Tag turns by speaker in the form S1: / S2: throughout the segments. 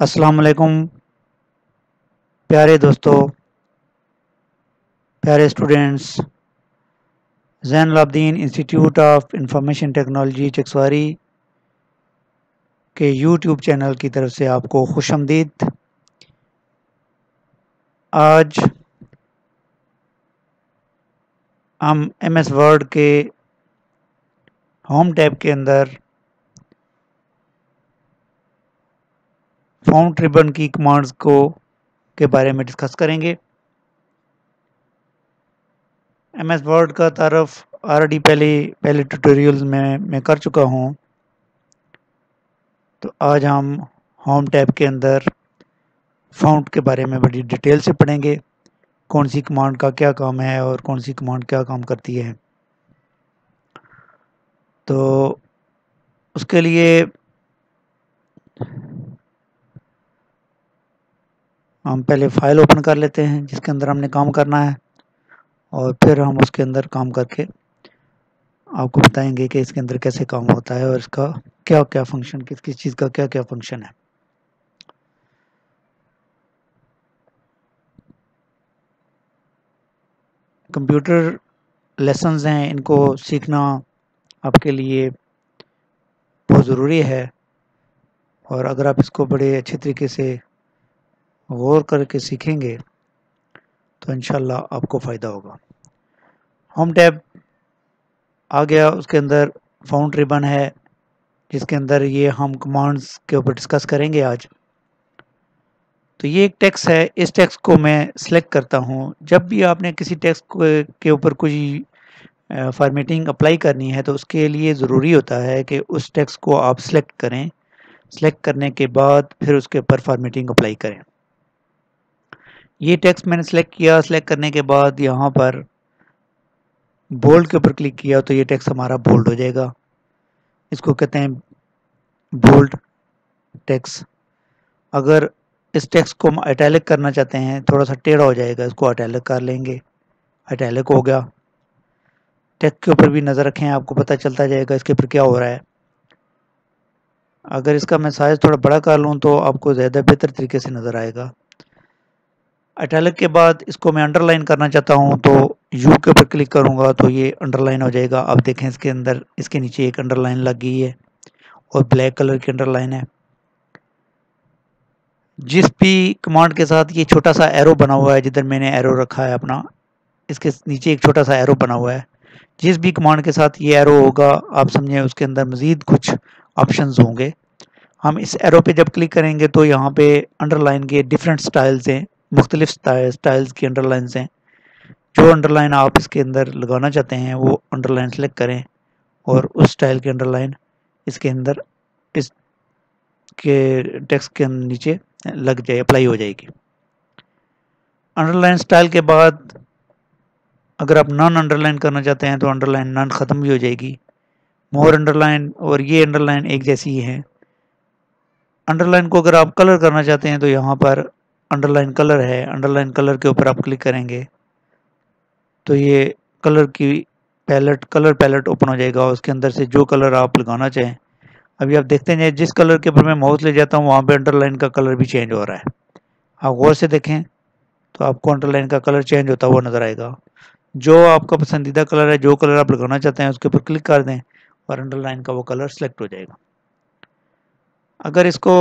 S1: अस्सलाम वालेकुम प्यारे दोस्तों, प्यारे students Zain Labdin institute of information technology Chakswari के यूट्यूब चैनल की तरफ़ से आपको खुश आमदीद। आज हम एम एस वर्ड के होम टैब के अंदर फाउंड रिबन की कमांड्स को, के बारे में डिस्कस करेंगे। एम एस वर्ड का तारफ़ ऑलरेडी पहले पहले ट्यूटोरियल्स में, मैं कर चुका हूँ। तो आज हम होम टैब के अंदर फाउंड के बारे में बड़ी डिटेल से पढ़ेंगे। कौन सी कमांड का क्या काम है और कौन सी कमांड क्या काम करती है। तो उसके लिए हम पहले फ़ाइल ओपन कर लेते हैं, जिसके अंदर हमने काम करना है, और फिर हम उसके अंदर काम करके आपको बताएँगे कि इसके अंदर कैसे काम होता है और इसका क्या क्या फ़ंक्शन किस किस चीज़ का क्या क्या फ़ंक्शन है। कंप्यूटर लेसन्स हैं, इनको सीखना आपके लिए बहुत ज़रूरी है, और अगर आप इसको बड़े अच्छे तरीके से गौर करके सीखेंगे तो इन आपको फ़ायदा होगा। होम टैब आ गया, उसके अंदर फाउंड रिबन है, जिसके अंदर ये हम कमांड्स के ऊपर डिस्कस करेंगे आज। तो ये एक टेक्स्ट है, इस टेक्स्ट को मैं सिलेक्ट करता हूँ। जब भी आपने किसी टेक्स्ट के ऊपर कोई फॉर्मेटिंग अप्लाई करनी है तो उसके लिए ज़रूरी होता है कि उस टेक्स्ट को आप सिलेक्ट करें। सिलेक्ट करने के बाद फिर उसके ऊपर फॉर्मेटिंग अप्लाई करें। ये टेक्स्ट मैंने सेलेक्ट किया सेलेक्ट करने के बाद यहाँ पर बोल्ड के ऊपर क्लिक किया तो ये टेक्स्ट हमारा बोल्ड हो जाएगा। इसको कहते हैं बोल्ड टेक्स्ट अगर इस टेक्स्ट को हम अटैलिक करना चाहते हैं थोड़ा सा टेढ़ा हो जाएगा, इसको अटैलिक कर लेंगे। अटैलिक हो गया। टेक्स्ट के ऊपर भी नज़र रखें, आपको पता चलता जाएगा इसके ऊपर क्या हो रहा है। अगर इसका मैं साइज़ थोड़ा बड़ा कर लूँ तो आपको ज़्यादा बेहतर तरीके से नज़र आएगा। अटैलिक के बाद इसको मैं अंडरलाइन करना चाहता हूँ तो यू के ऊपर क्लिक करूँगा तो ये अंडरलाइन हो जाएगा। आप देखें इसके अंदर, इसके नीचे एक अंडरलाइन लग गई है और ब्लैक कलर की अंडरलाइन है। जिस भी कमांड के साथ ये छोटा सा एरो बना हुआ है, जिधर मैंने एरो रखा है अपना, इसके नीचे एक छोटा सा एरो बना हुआ है। जिस भी कमांड के साथ ये एरो होगा, आप समझें उसके अंदर मज़ीद कुछ ऑप्शंस होंगे। हम इस एरो पे जब क्लिक करेंगे तो यहाँ पे अंडरलाइन के डिफरेंट स्टाइल्स हैं। मुख्तलिफ़ स्टाइल्स की अंडरलाइंस हैं। जो अंडरलाइन आप इसके अंदर लगाना चाहते हैं, वो अंडरलाइन सेलेक्ट करें और उस स्टाइल की अंडरलाइन इसके अंदर इस के टेक्स्ट के नीचे लग जाए अप्लाई हो जाएगी। अंडरलाइन स्टाइल के बाद अगर आप नॉन अंडरलाइन करना चाहते हैं तो अंडरलाइन नॉन ख़त्म भी हो जाएगी। मोर अंडरलाइन और ये अंडरलाइन एक जैसी ही है। अंडरलाइन को अगर आप कलर करना चाहते हैं तो यहाँ पर अंडरलाइन कलर है अंडरलाइन कलर के ऊपर आप क्लिक करेंगे तो ये कलर की पैलेट कलर पैलेट ओपन हो जाएगा उसके अंदर से जो कलर आप लगाना चाहें। अभी आप देखते हैं, जिस कलर के ऊपर मैं माउस ले जाता हूँ, वहाँ पे अंडरलाइन का कलर भी चेंज हो रहा है। आप गौर से देखें तो आपको अंडरलाइन का कलर चेंज होता हुआ नज़र आएगा। जो आपका पसंदीदा कलर है, जो कलर आप लगाना चाहते हैं, उसके ऊपर क्लिक कर दें और अंडरलाइन का वो कलर सेलेक्ट हो जाएगा। अगर इसको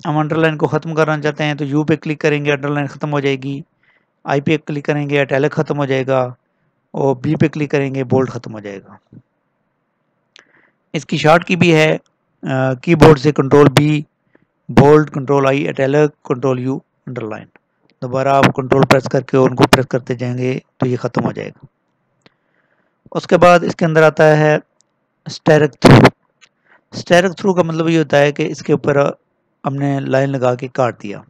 S1: हम अंडरलाइन को ख़त्म करना चाहते हैं तो यू पे क्लिक करेंगे अंडरलाइन ख़त्म हो जाएगी। आई पे क्लिक करेंगे अटैलिक ख़त्म हो जाएगा, और बी पे क्लिक करेंगे बोल्ड ख़त्म हो जाएगा। इसकी शॉर्ट की भी है कीबोर्ड से control B bold control I italic control U underline दोबारा आप कंट्रोल प्रेस करके उनको प्रेस करते जाएँगे तो ये ख़त्म हो जाएगा। उसके बाद इसके अंदर आता है स्टेरिक थ्रू स्टेरिक थ्रू का मतलब ये होता है कि इसके ऊपर हमने लाइन लगा के काट दिया।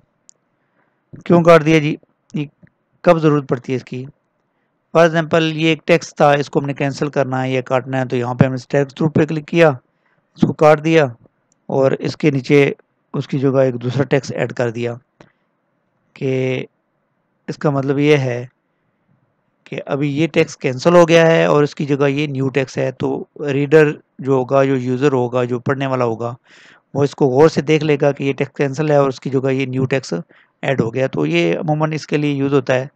S1: क्यों काट दिया जी? ये कब ज़रूरत पड़ती है इसकी? फॉर एग्ज़ाम्पल, ये एक टेक्स्ट था, इसको हमने कैंसिल करना है, या काटना है तो यहाँ पे हमने टेक्स्ट थ्रू पे क्लिक किया, इसको काट दिया, और इसके नीचे उसकी जगह एक दूसरा टेक्स्ट ऐड कर दिया कि इसका मतलब ये है कि अभी ये टैक्स कैंसिल हो गया है और इसकी जगह ये न्यू टैक्स है तो रीडर जो होगा, जो यूज़र होगा, जो पढ़ने वाला होगा वो इसको गौर से देख लेगा कि ये टेक्स्ट कैंसिल है और उसकी जगह ये न्यू टैक्स ऐड हो गया। तो ये अमूमन इसके लिए यूज़ होता है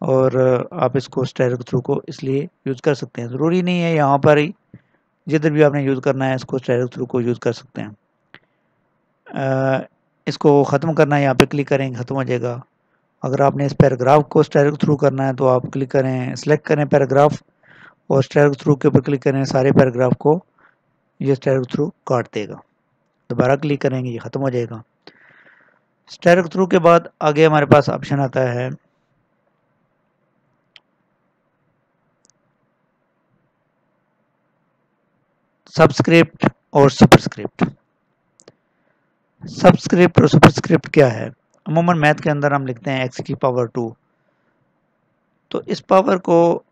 S1: और आप इसको स्टेरिक थ्रू को इसलिए यूज़ कर सकते हैं। ज़रूरी नहीं है यहाँ पर ही, जिधर भी आपने यूज़ करना है इसको स्टेरिक थ्रू को यूज़ कर सकते हैं। इसको ख़त्म करना है, यहाँ पे क्लिक करेंगे ख़त्म हो जाएगा। अगर आपने इस पैराग्राफ को स्टेरिक थ्रू करना है तो आप क्लिक करें, सेलेक्ट करें पैराग्राफ और स्टेरिक थ्रू के ऊपर क्लिक करें, सारे पैराग्राफ को ये स्टेरिक थ्रू काट देगा। दोबारा क्लिक करेंगे, ये ख़त्म हो जाएगा। स्टेरिक थ्रू के बाद आगे हमारे पास ऑप्शन आता है। सबस्क्रिप्ट और सुपरस्क्रिप्ट सबस्क्रिप्ट और सुपरस्क्रिप्ट क्या है? अमूमन मैथ के अंदर हम लिखते हैं एक्स की पावर टू तो इस पावर को,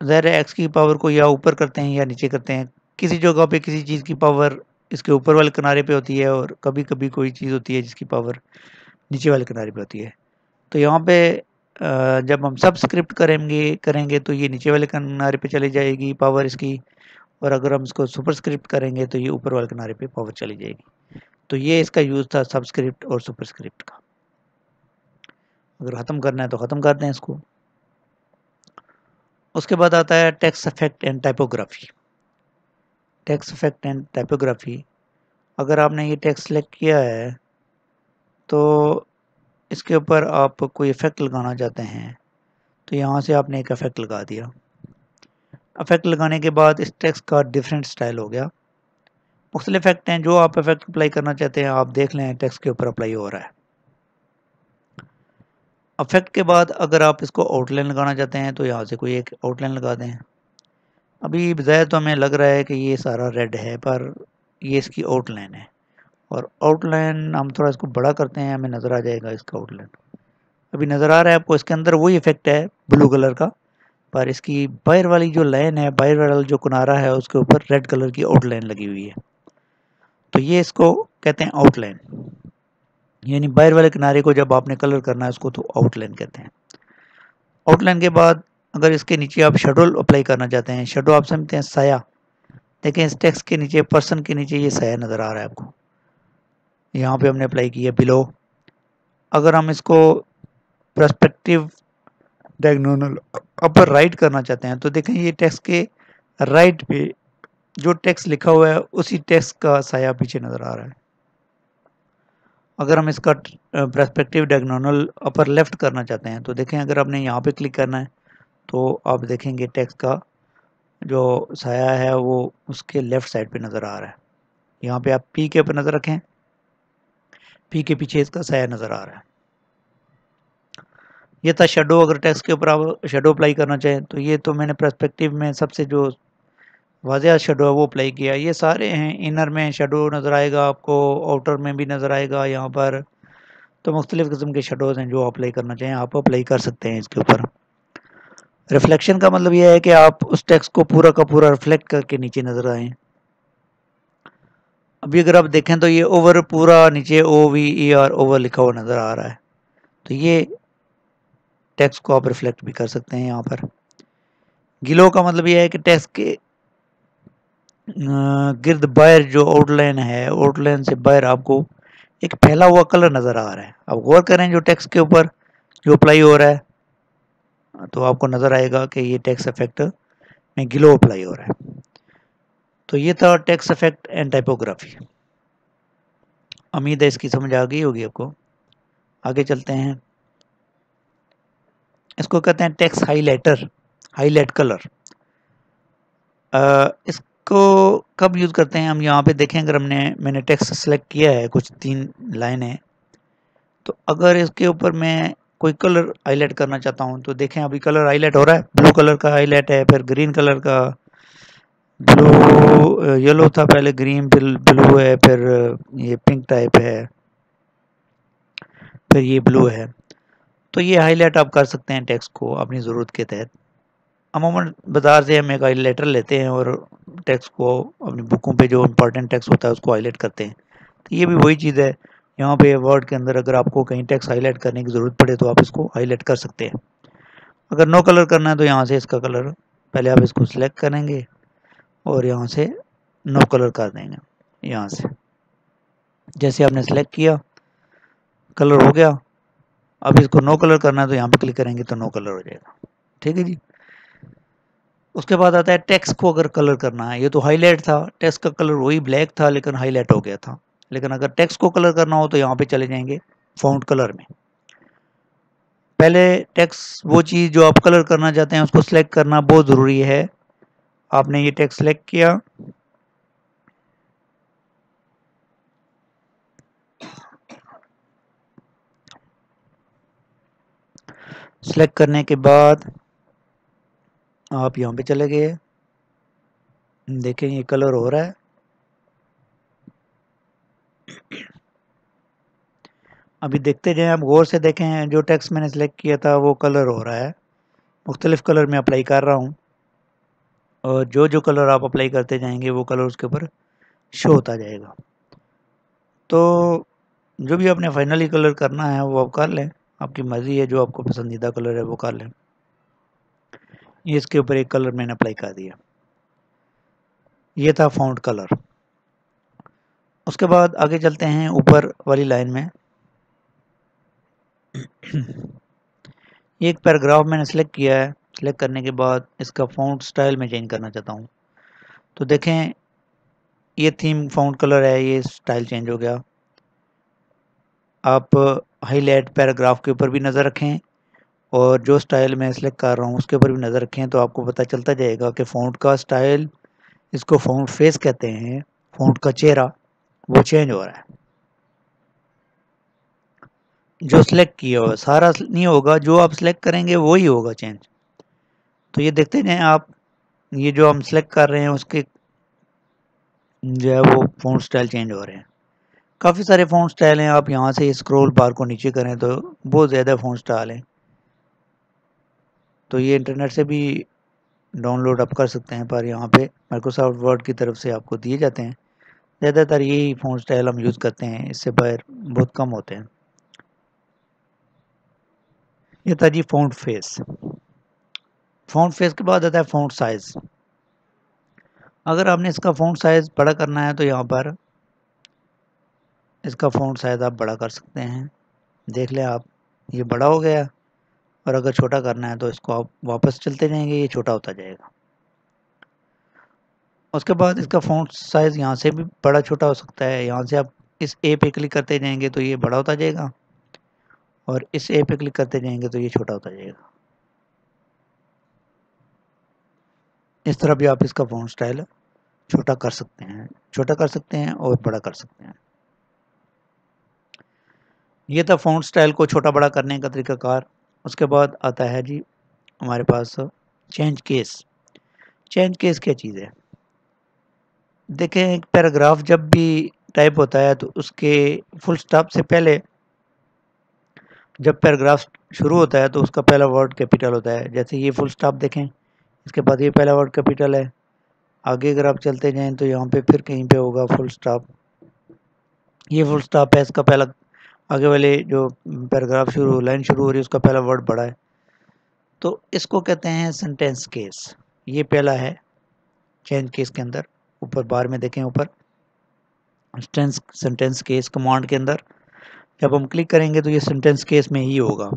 S1: ज़ाहिर एक्स की पावर को या ऊपर करते हैं या नीचे करते हैं। किसी जगह पे किसी चीज़ की पावर इसके ऊपर वाले किनारे पे होती है और कभी कभी कोई चीज़ होती है जिसकी पावर नीचे वाले किनारे पे होती है। तो यहाँ पे जब हम सबस्क्रिप्ट करेंगे करेंगे तो ये नीचे वाले किनारे पे चली जाएगी पावर इसकी और अगर हम इसको सुपरस्क्रिप्ट करेंगे तो ये ऊपर वाले किनारे पे पावर चली जाएगी। तो ये इसका यूज़ था सबस्क्रिप्ट और सुपरस्क्रिप्ट का। अगर ख़त्म करना है तो ख़त्म कर दें इसको। उसके बाद आता है text effect and typography text effect and typography अगर आपने ये टेक्स्ट सेलेक्ट किया है तो इसके ऊपर आप कोई इफ़ेक्ट लगाना चाहते हैं तो यहाँ से आपने एक इफ़ेक्ट लगा दिया। इफ़ेक्ट लगाने के बाद इस टेक्स्ट का डिफरेंट स्टाइल हो गया। मुख्तलि इफ़ेक्ट हैं, जो आप इफ़ेक्ट अप्लाई करना चाहते हैं, आप देख लें टेक्स्ट के ऊपर अप्लाई हो रहा है। अफेक्ट के बाद अगर आप इसको आउटलाइन लगाना चाहते हैं तो यहाँ से कोई एक आउटलाइन लगा दें। अभी बजाय तो हमें लग रहा है कि ये सारा रेड है, पर ये इसकी आउटलाइन है। और आउटलाइन हम थोड़ा इसको बड़ा करते हैं, हमें नज़र आ जाएगा इसका आउटलाइन। अभी नज़र आ रहा है आपको, इसके अंदर वही इफ़ेक्ट है, ब्लू कलर का, पर इसकी बाहर वाली जो लाइन है, बाहर वाला जो किनारा है, उसके ऊपर रेड कलर की आउटलाइन लगी हुई है। तो ये इसको कहते हैं आउटलाइन। यानी बाहर वाले किनारे को जब आपने कलर करना है, उसको तो आउटलाइन कहते हैं। आउटलाइन के बाद अगर इसके नीचे आप शेडोल अप्लाई करना चाहते हैं शेडो आप समझते हैं साया। देखें इस टेक्स्ट के नीचे पर्सन के नीचे ये साया नज़र आ रहा है आपको। यहाँ पे हमने अप्लाई किया बिलो अगर हम इसको प्रस्पेक्टिव डायगोनल अपर राइट करना चाहते हैं तो देखें ये टेक्स्ट के राइट पे जो टेक्स्ट लिखा हुआ है, उसी टेक्स्ट का साया पीछे नज़र आ रहा है। अगर हम इसका प्रस्पेक्टिव डायगोनल अपर लेफ़्ट करना चाहते हैं तो देखें अगर आपने यहाँ पे क्लिक करना है तो आप देखेंगे टेक्स्ट का जो साया है वो उसके लेफ़्ट साइड पे नज़र आ रहा है। यहाँ पे आप पी के ऊपर नज़र रखें पी के पीछे इसका साया नज़र आ रहा है। ये था शेडो अगर टैक्स के ऊपर आप शेडो अप्लाई करना चाहें तो ये तो मैंने प्रस्पेक्टिव में सबसे जो वाजह शेडो है वो अप्लाई किया। ये सारे हैं इनर में शेडो नज़र आएगा आपको आउटर में भी नज़र आएगा यहाँ पर। तो मुख्तलिफ़ किस्म के शेडोज़ हैं जो अप्लाई करना चाहें, आप अप्लाई कर सकते हैं इसके ऊपर। रिफ्लेक्शन का मतलब यह है कि आप उस टेक्स्ट को पूरा का पूरा रिफ्लेक्ट करके नीचे नज़र आए। अभी अगर आप देखें तो ये ओवर पूरा, नीचे O V E R over लिखा हुआ नज़र आ रहा है। तो ये टेक्स्ट को आप रिफ्लेक्ट भी कर सकते हैं यहाँ पर। गिलो का मतलब यह है कि टेक्स्ट के गिर्द बाहर जो आउटलाइन है आउटलाइन से बाहर आपको एक फैला हुआ कलर नज़र आ रहा है। अब गौर करें जो टेक्स्ट के ऊपर जो अप्लाई हो रहा है तो आपको नज़र आएगा कि ये टैक्स इफ़ेक्ट में गिलो अप्लाई हो रहा है। तो ये था टैक्स इफ़ेक्ट एंड टाइपोग्राफी उम्मीद है इसकी समझ आ गई होगी आपको। आगे चलते हैं। इसको कहते हैं टेक्स्ट हाईलाइटर हाईलाइट कलर इसको कब यूज़ करते हैं? हम यहाँ पे देखें, अगर हमने, मैंने टेक्स्ट सेलेक्ट किया है, कुछ तीन लाइनें। तो अगर इसके ऊपर मैं कोई कलर हाईलाइट करना चाहता हूँ तो देखें अभी कलर हाईलाइट हो रहा है। ब्लू कलर का हाईलाइट है, फिर ग्रीन कलर का। ब्लू, येलो था पहले, ग्रीन, फिर ब्लू है, फिर ये पिंक टाइप है, फिर ये ब्लू है। तो ये हाईलाइट आप कर सकते हैं टेक्स्ट को अपनी ज़रूरत के तहत। अमूमन बाज़ार से हम एक हाईलाइटर लेते हैं और टेक्स्ट को अपनी बुकों पे जो इम्पोर्टेंट टेक्स्ट होता है उसको हाईलाइट करते हैं। तो ये भी वही चीज़ है। यहाँ पे वर्ड के अंदर अगर आपको कहीं टेक्स्ट हाईलाइट करने की ज़रूरत पड़े तो आप इसको हाईलाइट कर सकते हैं। अगर नो कलर करना है तो यहाँ से इसका कलर पहले आप इसको सिलेक्ट करेंगे और यहाँ से नो कलर कर देंगे, यहाँ से। जैसे आपने सेलेक्ट किया कलर हो गया, अब इसको नो कलर करना है तो यहाँ पे क्लिक करेंगे तो नो कलर हो जाएगा। ठीक है जी? उसके बाद आता है टेक्स्ट को अगर कलर करना है, ये तो हाईलाइट था टेक्स्ट का कलर वही ब्लैक था, लेकिन हाईलाइट हो गया था। लेकिन अगर टेक्स्ट को कलर करना हो तो यहाँ पे चले जाएँगे फाउंड कलर में। पहले टेक्स्ट वो चीज़ जो आप कलर करना चाहते हैं, उसको सिलेक्ट करना बहुत ज़रूरी है। आपने ये टेक्स्ट सेलेक्ट किया। सेलेक्ट करने के बाद आप यहाँ पे चले गए। देखें ये कलर हो रहा है। अभी देखते जाएँ, आप गौर से देखें, जो टेक्स्ट मैंने सेलेक्ट किया था, वो कलर हो रहा है। मुख्तलिफ़ कलर में अप्लाई कर रहा हूँ। और जो जो कलर आप अप्लाई करते जाएँगे, वो कलर उसके ऊपर शो होता जाएगा। तो जो भी आपने फाइनली कलर करना है, वो आप कर लें। आपकी मर्ज़ी है, जो आपको पसंदीदा कलर है, वो कर लें। ये इसके ऊपर एक कलर मैंने अप्लाई कर दिया। ये था फाउंड कलर उसके बाद आगे चलते हैं ऊपर वाली लाइन में। एक पैराग्राफ मैंने सेलेक्ट किया है। सेलेक्ट करने के बाद इसका फाउंड स्टाइल में चेंज करना चाहता हूँ। तो देखें, ये थीम फाउंड कलर है, ये स्टाइल चेंज हो गया। आप हाईलाइट पैराग्राफ के ऊपर भी नज़र रखें और जो स्टाइल मैं सेलेक्ट कर रहा हूँ, उसके ऊपर भी नज़र रखें तो आपको पता चलता जाएगा कि फ़ॉन्ट का स्टाइल इसको फ़ॉन्ट फेस कहते हैं फ़ॉन्ट का चेहरा, वो चेंज हो रहा है। जो सिलेक्ट किया हुआ सारा नहीं होगा, जो आप सिलेक्ट करेंगे वो ही होगा चेंज तो ये देखते जाएँ आप, ये जो हम सेलेक्ट कर रहे हैं, उसके जो है वो फ़ॉन्ट स्टाइल चेंज हो रहे हैं। काफ़ी सारे फ़ॉन्ट स्टाइल हैं, आप यहाँ से स्क्रॉल बार को नीचे करें तो बहुत ज़्यादा फ़ॉन्ट स्टाइल हैं। तो ये इंटरनेट से भी डाउनलोड आप कर सकते हैं, पर यहाँ पे माइक्रोसॉफ्ट वर्ड की तरफ़ से आपको दिए जाते हैं। ज़्यादातर यही फ़ोन स्टाइल हम यूज़ करते हैं, इससे बाहर बहुत कम होते हैं। ये था जी फ़ॉन्ट फेस फ़ॉन्ट फेस के बाद आता है फ़ॉन्ट साइज़ अगर आपने इसका फ़ॉन्ट साइज़ बड़ा करना है तो यहाँ पर इसका फ़ॉन्ट साइज़ आप बड़ा कर सकते हैं। देख लें आप, ये बड़ा हो गया और अगर छोटा करना है तो इसको आप वापस चलते जाएँगे, ये छोटा होता जाएगा। उसके बाद इसका फ़ॉन्ट साइज़ यहाँ से भी बड़ा छोटा हो सकता है। यहाँ से आप इस ए पे क्लिक करते जाएँगे तो ये बड़ा होता जाएगा। और इस ए पे क्लिक करते जाएँगे तो ये छोटा होता जाएगा। इस तरह भी आप इसका फ़ॉन्ट स्टाइल छोटा कर सकते हैं, छोटा कर सकते हैं और बड़ा कर सकते हैं। ये था फ़ॉन्ट स्टाइल को छोटा बड़ा करने का तरीकाकार। उसके बाद आता है जी हमारे पास चेंज केस चेंज केस क्या चीज़ है? देखें, एक पैराग्राफ जब भी टाइप होता है तो उसके फुल स्टॉप से पहले जब पैराग्राफ शुरू होता है तो उसका पहला वर्ड कैपिटल होता है। जैसे ये फुल स्टॉप देखें, इसके बाद ये पहला वर्ड कैपिटल है। आगे अगर आप चलते जाएँ तो यहाँ पे फिर कहीं पे होगा फुल स्टॉप ये फुल स्टॉप है, इसका पहला, आगे वाले जो पैराग्राफ शुरू लाइन शुरू हो रही है, उसका पहला वर्ड बड़ा है। तो इसको कहते हैं सेंटेंस केस ये पहला है चेंज केस के अंदर, ऊपर बार में देखें, ऊपर। सेंटेंस सेंटेंस केस कमांड के अंदर। जब हम क्लिक करेंगे तो ये सेंटेंस केस में ही होगा।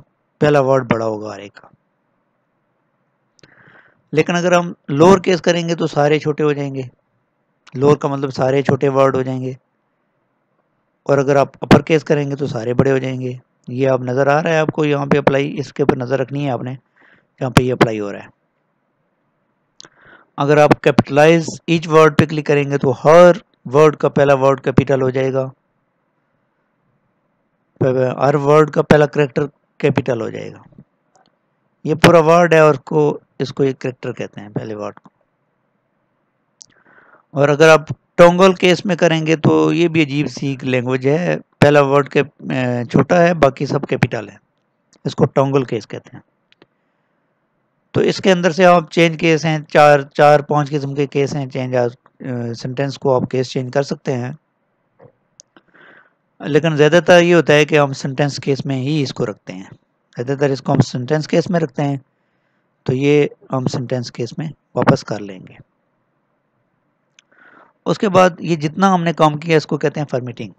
S1: पहला वर्ड बड़ा होगा हर एक। का लेकिन अगर हम लोअर केस करेंगे तो सारे छोटे हो जाएँगे। लोअर का मतलब सारे छोटे वर्ड हो जाएँगे। और अगर आप अपर केस करेंगे तो सारे बड़े हो जाएँगे। ये आप नज़र आ रहा है आपको, यहाँ पे अप्लाई इसके ऊपर नज़र रखनी है आपने। यहाँ पे ये अप्लाई हो रहा है। अगर आप कैपिटलाइज ईच वर्ड पे क्लिक करेंगे तो हर वर्ड का पहला वर्ड कैपिटल हो जाएगा। हर वर्ड का पहला करेक्टर कैपिटल हो जाएगा। ये पूरा वर्ड है और को इसको एक करेक्टर कहते हैं, पहले वर्ड को। और अगर आप टोंगल केस में करेंगे तो ये भी अजीब सी लैंग्वेज है। पहला वर्ड के छोटा है, बाकी सब कैपिटल है। इसको टोंगल केस कहते हैं। तो इसके अंदर से आप चेंज केस हैं, चार चार पाँच किस्म के केस हैं चेंज सेंटेंस को आप केस चेंज कर सकते हैं। लेकिन ज़्यादातर ये होता है कि हम सेंटेंस केस में ही इसको रखते हैं। ज़्यादातर इसको हम सेंटेंस केस में रखते हैं तो ये हम सेंटेंस केस में वापस कर लेंगे। उसके बाद ये जितना हमने काम किया, इसको कहते हैं फॉर्मेटिंग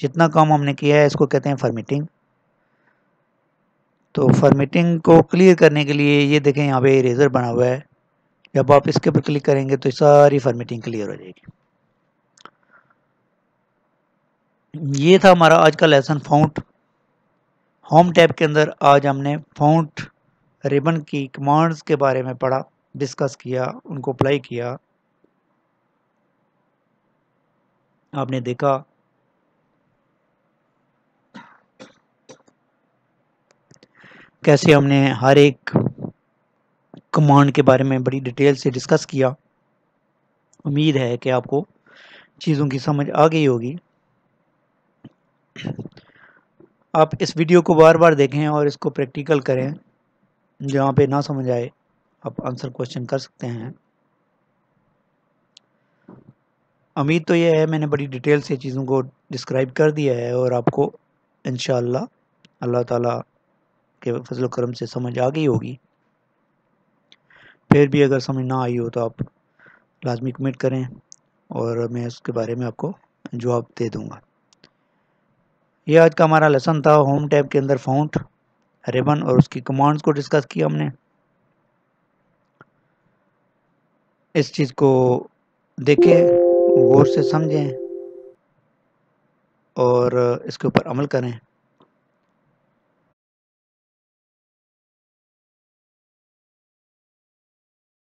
S1: जितना काम हमने किया है, इसको कहते हैं फॉर्मेटिंग तो फॉर्मेटिंग को क्लियर करने के लिए ये देखें, यहाँ पे इरेजर बना हुआ है। जब आप इसके ऊपर क्लिक करेंगे तो सारी फॉर्मेटिंग क्लियर हो जाएगी। ये था हमारा आज का लेसन फाउंट होम टैब के अंदर आज हमने फाउंट रिबन की कमांड्स के बारे में पढ़ा डिस्कस किया, उनको अप्लाई किया. आपने देखा. कैसे हमने हर एक कमांड के बारे में बड़ी डिटेल से डिस्कस किया. उम्मीद है कि आपको चीज़ों की समझ आ गई होगी. आप इस वीडियो को बार बार देखें और इसको प्रैक्टिकल करें, जहाँ पे ना समझ आए, आप आंसर क्वेश्चन कर सकते हैं। उम्मीद तो ये है, मैंने बड़ी डिटेल से चीज़ों को डिस्क्राइब कर दिया है और आपको इन अल्लाह ताला के फजल करम से समझ आ गई होगी। फिर भी अगर समझ ना आई हो तो आप लाजमी कमेंट करें और मैं उसके बारे में आपको जवाब दे दूँगा। ये आज का हमारा लेसन था होम टैब के अंदर फाउंट रिबन और उसकी कमांड्स को डिस्कस किया हमने। इस चीज़ को देखें, गौर से समझें और इसके ऊपर अमल करें।